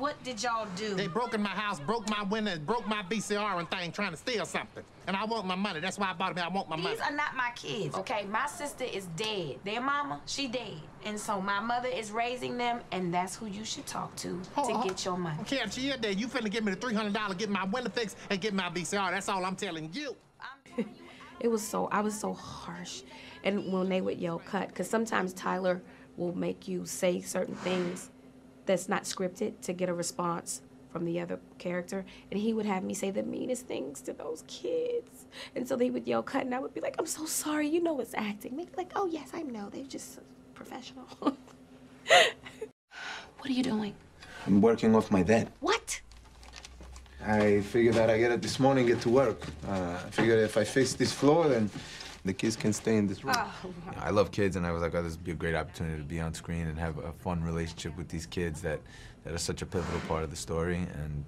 What did y'all do? They broke in my house, broke my window, broke my VCR and thing trying to steal something. And I want my money. That's why I bought it. I want my money. These are not my kids, okay? My sister is dead. Their mama, she dead. And so my mother is raising them, and that's who you should talk to oh, to oh. get your money. Okay, she is dead. You finna give me the $300, get my window fixed, and get my VCR. That's all I'm telling you. It was so, I was so harsh. And when they would yell cut, because sometimes Tyler will make you say certain things that's not scripted to get a response from the other character. And he would have me say the meanest things to those kids. And so they would yell cut, and I would be like, I'm so sorry, you know it's acting. Like, oh, yes, I know. They're just professional. what are you doing? I'm working off my debt. What? I figured that I get up this morning, get to work. Uh, I figured if I fix this floor, then the kids can stay in this room. You know, I love kids, and I was like, oh, this would be a great opportunity to be on screen and have a fun relationship with these kids that, that are such a pivotal part of the story, and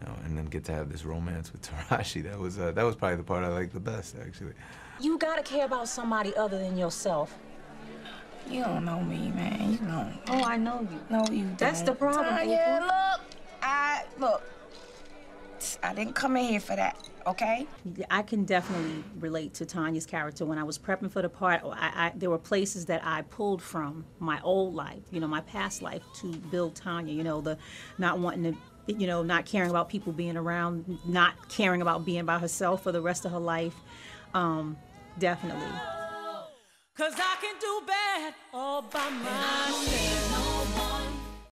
you know, and then get to have this romance with Taraji. That was uh, that was probably the part I liked the best, actually. You gotta care about somebody other than yourself. You don't know me, man. You don't. Oh, I know you. No, you That's don't. the problem, Tanya, look. I, look. I didn't come in here for that, okay? I can definitely relate to Tanya's character. When I was prepping for the part, I, I, there were places that I pulled from my old life, you know, my past life, to build Tanya. You know, the not wanting to, you know, not caring about people being around, not caring about being by herself for the rest of her life. Um, definitely. Cause I can do bad all by myself.